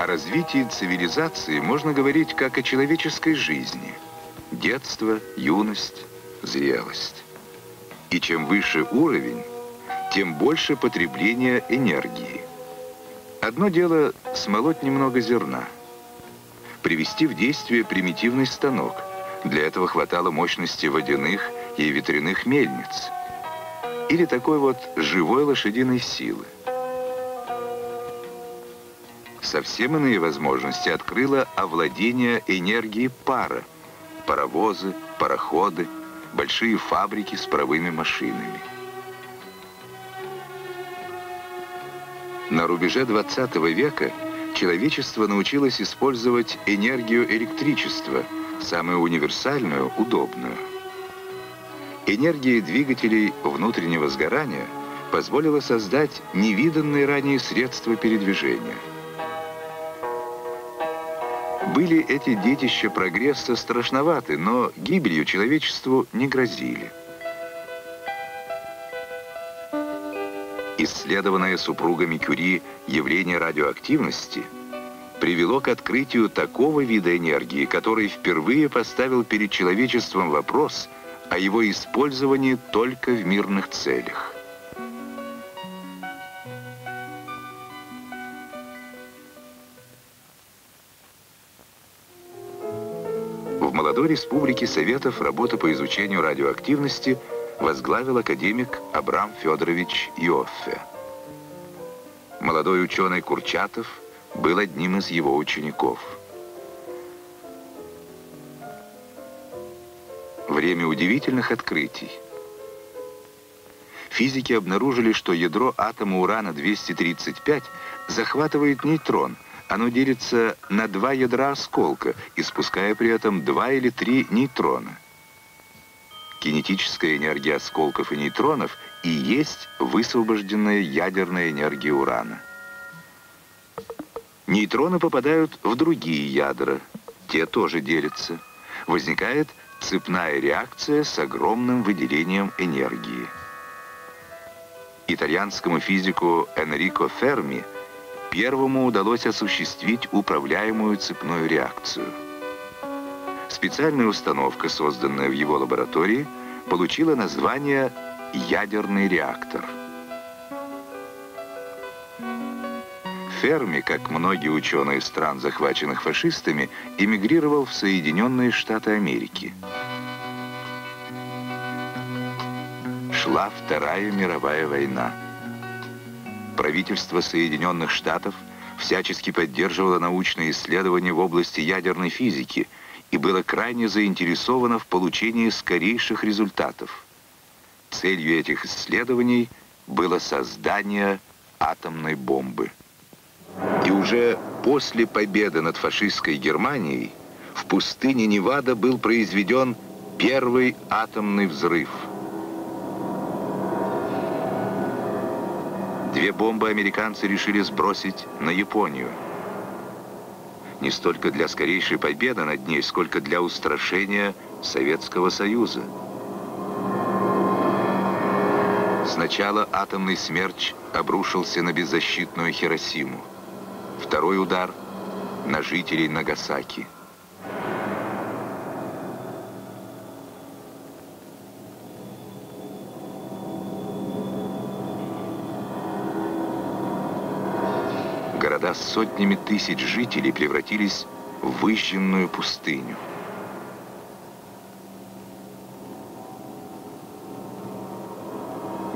О развитии цивилизации можно говорить как о человеческой жизни. Детство, юность, зрелость. И чем выше уровень, тем больше потребление энергии. Одно дело смолоть немного зерна, привести в действие примитивный станок. Для этого хватало мощности водяных и ветряных мельниц. Или такой вот живой лошадиной силы. Совсем иные возможности открыло овладение энергией пара. Паровозы, пароходы, большие фабрики с паровыми машинами. На рубеже 20 века человечество научилось использовать энергию электричества, самую универсальную, удобную. Энергия двигателей внутреннего сгорания позволила создать невиданные ранее средства передвижения. Были эти детища прогресса страшноваты, но гибелью человечеству не грозили. Исследованное супругами Кюри явление радиоактивности привело к открытию такого вида энергии, который впервые поставил перед человечеством вопрос о его использовании только в мирных целях. В молодой республике Советов работа по изучению радиоактивности – возглавил академик Абрам Федорович Иоффе. Молодой ученый Курчатов был одним из его учеников. Время удивительных открытий. Физики обнаружили, что ядро атома урана-235 захватывает нейтрон. Оно делится на два ядра осколка, испуская при этом два или три нейтрона кинетическая энергия осколков и нейтронов и есть высвобожденная ядерная энергия урана. Нейтроны попадают в другие ядра, те тоже делятся. Возникает цепная реакция с огромным выделением энергии. Итальянскому физику Энрико Ферми первому удалось осуществить управляемую цепную реакцию – Специальная установка, созданная в его лаборатории, получила название «ядерный реактор». Ферми, как многие ученые стран, захваченных фашистами, эмигрировал в Соединенные Штаты Америки. Шла Вторая мировая война. Правительство Соединенных Штатов всячески поддерживало научные исследования в области ядерной физики – и было крайне заинтересовано в получении скорейших результатов. Целью этих исследований было создание атомной бомбы. И уже после победы над фашистской Германией в пустыне Невада был произведен первый атомный взрыв. Две бомбы американцы решили сбросить на Японию – не столько для скорейшей победы над ней, сколько для устрашения Советского Союза. Сначала атомный смерч обрушился на беззащитную Хиросиму. Второй удар — на жителей Нагасаки — города с сотнями тысяч жителей превратились в выжженную пустыню.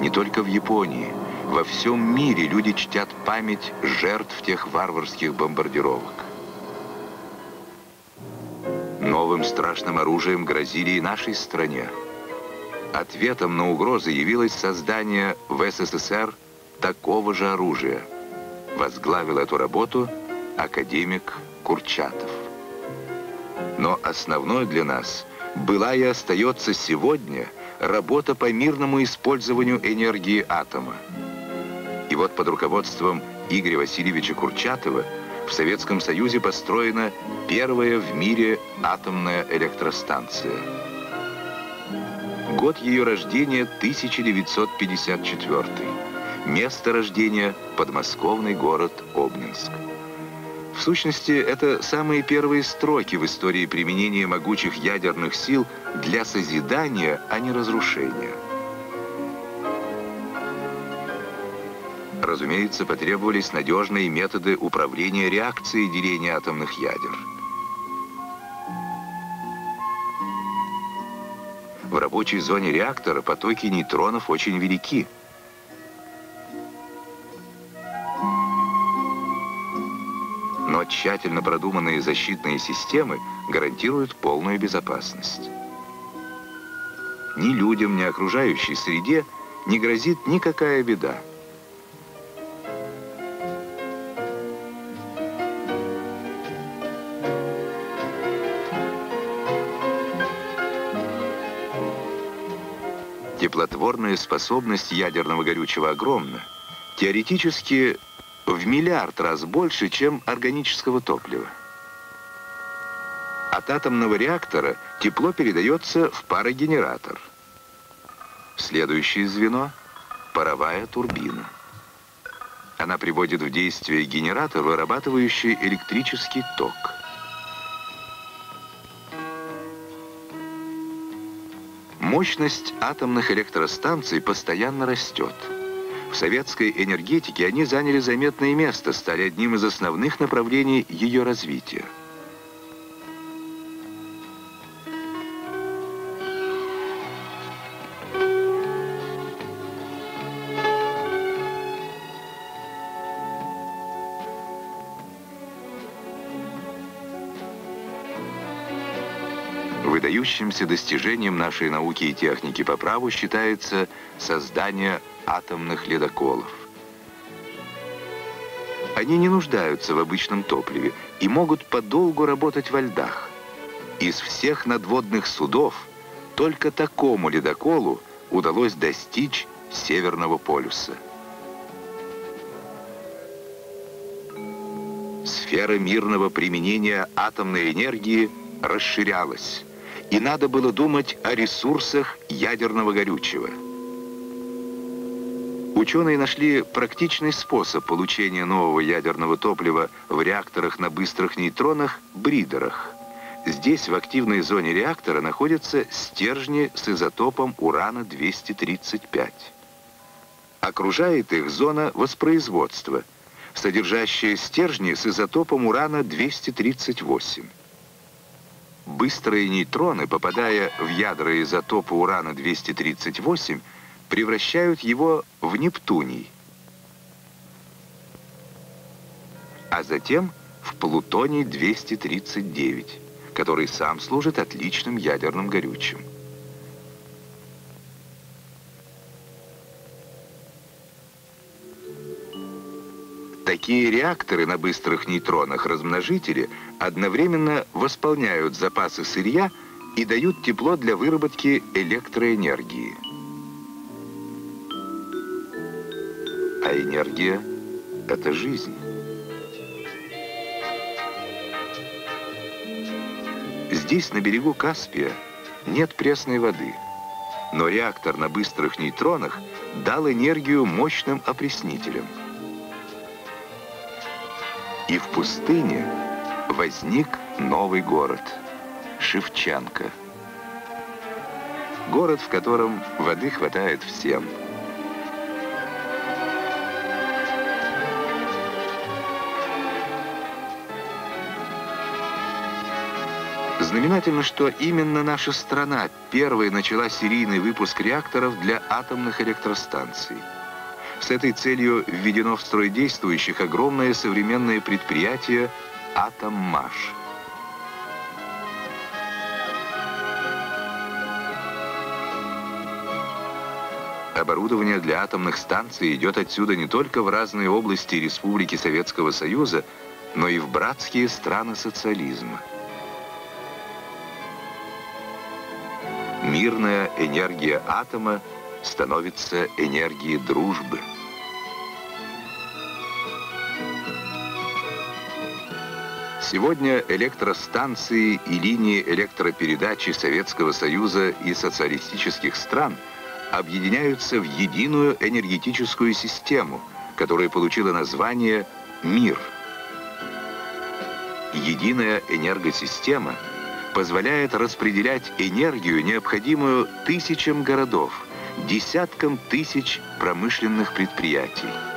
Не только в Японии, во всем мире люди чтят память жертв тех варварских бомбардировок. Новым страшным оружием грозили и нашей стране. Ответом на угрозы явилось создание в СССР такого же оружия – возглавил эту работу академик Курчатов. Но основной для нас была и остается сегодня работа по мирному использованию энергии атома. И вот под руководством Игоря Васильевича Курчатова в Советском Союзе построена первая в мире атомная электростанция. Год ее рождения 1954 Место рождения – подмосковный город Обнинск. В сущности, это самые первые строки в истории применения могучих ядерных сил для созидания, а не разрушения. Разумеется, потребовались надежные методы управления реакцией деления атомных ядер. В рабочей зоне реактора потоки нейтронов очень велики. Но тщательно продуманные защитные системы гарантируют полную безопасность. Ни людям, ни окружающей среде не грозит никакая беда. Теплотворная способность ядерного горючего огромна. Теоретически в миллиард раз больше, чем органического топлива. От атомного реактора тепло передается в парогенератор. Следующее звено – паровая турбина. Она приводит в действие генератор, вырабатывающий электрический ток – Мощность атомных электростанций постоянно растет. В советской энергетике они заняли заметное место, стали одним из основных направлений ее развития. Выдающимся достижением нашей науки и техники по праву считается создание атомных ледоколов. Они не нуждаются в обычном топливе и могут подолгу работать во льдах. Из всех надводных судов только такому ледоколу удалось достичь Северного полюса. Сфера мирного применения атомной энергии расширялась и надо было думать о ресурсах ядерного горючего. Ученые нашли практичный способ получения нового ядерного топлива в реакторах на быстрых нейтронах – бридерах. Здесь, в активной зоне реактора, находятся стержни с изотопом урана-235. Окружает их зона воспроизводства, содержащая стержни с изотопом урана-238. Быстрые нейтроны, попадая в ядра изотопа урана-238, превращают его в нептуний, а затем в плутоний-239, который сам служит отличным ядерным горючим. Такие реакторы на быстрых нейтронах размножители одновременно восполняют запасы сырья и дают тепло для выработки электроэнергии. А энергия — это жизнь. Здесь, на берегу Каспия, нет пресной воды, но реактор на быстрых нейтронах дал энергию мощным опреснителям — и в пустыне возник новый город – Шевченко. Город, в котором воды хватает всем. Знаменательно, что именно наша страна первой начала серийный выпуск реакторов для атомных электростанций – с этой целью введено в строй действующих огромное современное предприятие «Атоммаш». Оборудование для атомных станций идет отсюда не только в разные области Республики Советского Союза, но и в братские страны социализма. Мирная энергия атома становится энергией дружбы – Сегодня электростанции и линии электропередачи Советского Союза и социалистических стран объединяются в единую энергетическую систему, которая получила название «Мир». единая энергосистема позволяет распределять энергию, необходимую тысячам городов, десяткам тысяч промышленных предприятий.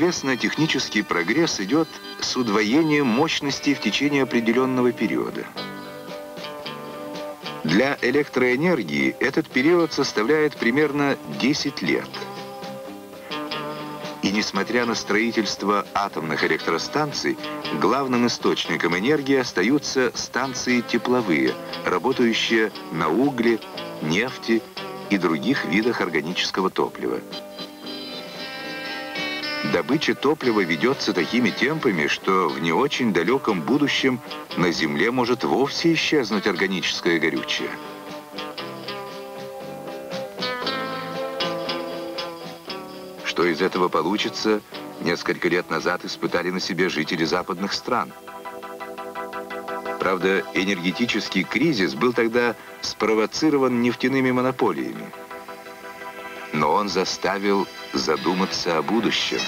Известно, технический прогресс идет с удвоением мощности в течение определенного периода. Для электроэнергии этот период составляет примерно 10 лет. И несмотря на строительство атомных электростанций, главным источником энергии остаются станции тепловые, работающие на угле, нефти и других видах органического топлива. Добыча топлива ведется такими темпами, что в не очень далеком будущем на Земле может вовсе исчезнуть органическое горючее. Что из этого получится, несколько лет назад испытали на себе жители западных стран. Правда, энергетический кризис был тогда спровоцирован нефтяными монополиями. Но он заставил задуматься о будущем.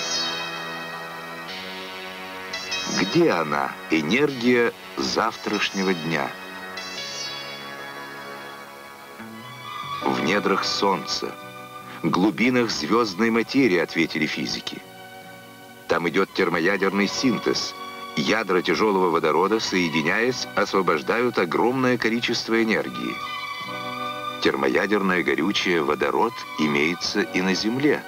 Где она, энергия завтрашнего дня? В недрах Солнца, глубинах звездной материи, ответили физики. Там идет термоядерный синтез. Ядра тяжелого водорода, соединяясь, освобождают огромное количество энергии. Термоядерное горючее, водород, имеется и на Земле.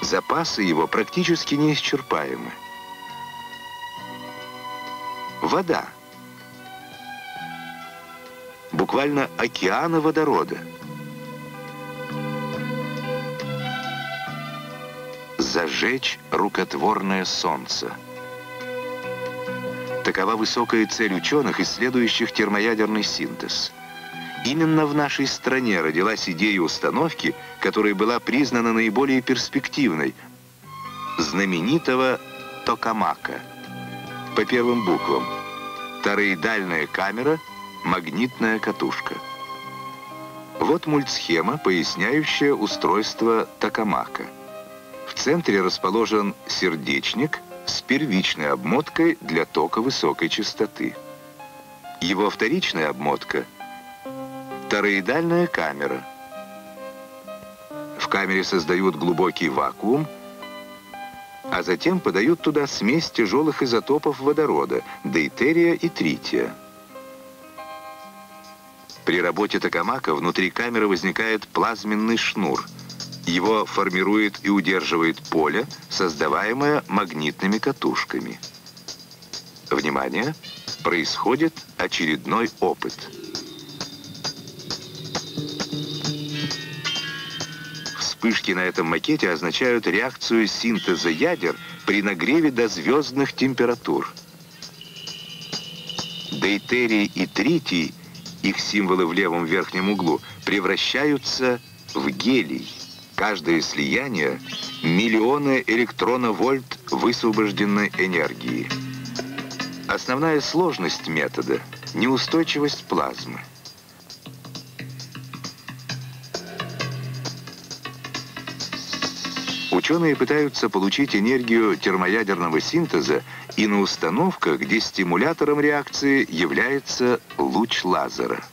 Запасы его практически неисчерпаемы. Вода. Буквально океаны водорода. Зажечь рукотворное солнце. Такова высокая цель ученых, исследующих термоядерный синтез – Именно в нашей стране родилась идея установки, которая была признана наиболее перспективной, знаменитого токамака. По первым буквам. Тороидальная камера, магнитная катушка. Вот мультсхема, поясняющая устройство токамака. В центре расположен сердечник с первичной обмоткой для тока высокой частоты. Его вторичная обмотка – Тороидальная камера. В камере создают глубокий вакуум, а затем подают туда смесь тяжелых изотопов водорода, дейтерия и трития. При работе токамака внутри камеры возникает плазменный шнур. Его формирует и удерживает поле, создаваемое магнитными катушками. Внимание! Происходит очередной опыт – Вспышки на этом макете означают реакцию синтеза ядер при нагреве до звездных температур. Дейтерий и тритий, их символы в левом верхнем углу, превращаются в гелий. Каждое слияние – миллионы электроновольт высвобожденной энергии. Основная сложность метода – неустойчивость плазмы. Ученые пытаются получить энергию термоядерного синтеза и на установках, где стимулятором реакции является луч лазера.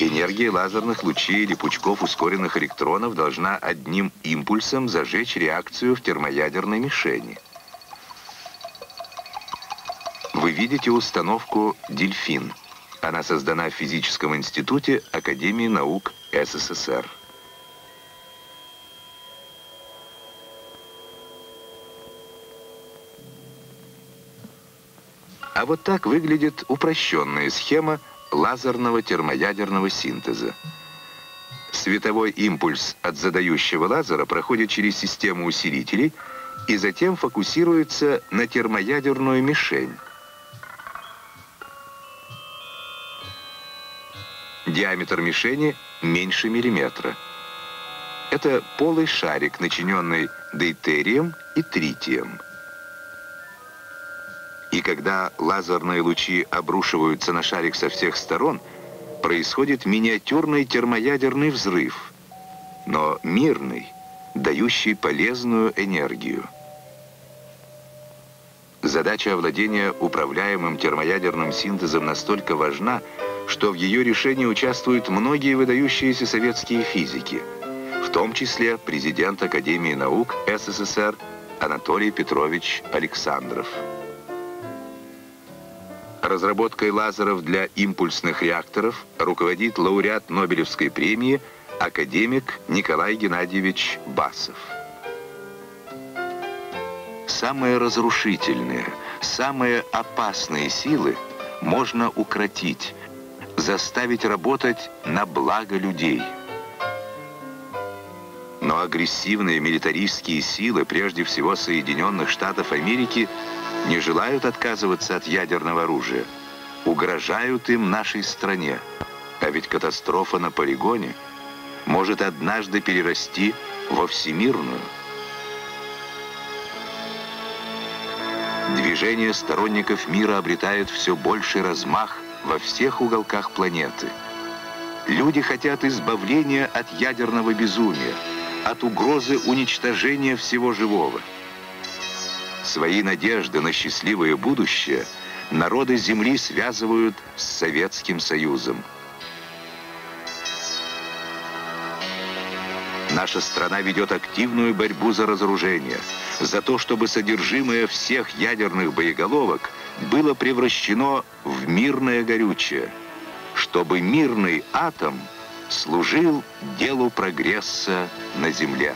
Энергия лазерных лучей или пучков ускоренных электронов должна одним импульсом зажечь реакцию в термоядерной мишени. Вы видите установку «Дельфин». Она создана в Физическом институте Академии наук СССР. А вот так выглядит упрощенная схема лазерного термоядерного синтеза. Световой импульс от задающего лазера проходит через систему усилителей и затем фокусируется на термоядерную мишень. Диаметр мишени меньше миллиметра. Это полый шарик, начиненный дейтерием и тритием. И когда лазерные лучи обрушиваются на шарик со всех сторон, происходит миниатюрный термоядерный взрыв, но мирный, дающий полезную энергию. Задача овладения управляемым термоядерным синтезом настолько важна, что в ее решении участвуют многие выдающиеся советские физики, в том числе президент Академии наук СССР Анатолий Петрович Александров. Разработкой лазеров для импульсных реакторов руководит лауреат Нобелевской премии академик Николай Геннадьевич Басов самые разрушительные, самые опасные силы можно укротить, заставить работать на благо людей. Но агрессивные милитаристские силы, прежде всего Соединенных Штатов Америки, не желают отказываться от ядерного оружия, угрожают им нашей стране. А ведь катастрофа на полигоне может однажды перерасти во всемирную. Движение сторонников мира обретает все больший размах во всех уголках планеты. Люди хотят избавления от ядерного безумия, от угрозы уничтожения всего живого. Свои надежды на счастливое будущее народы Земли связывают с Советским Союзом. Наша страна ведет активную борьбу за разоружение, за то, чтобы содержимое всех ядерных боеголовок было превращено в мирное горючее, чтобы мирный атом служил делу прогресса на Земле.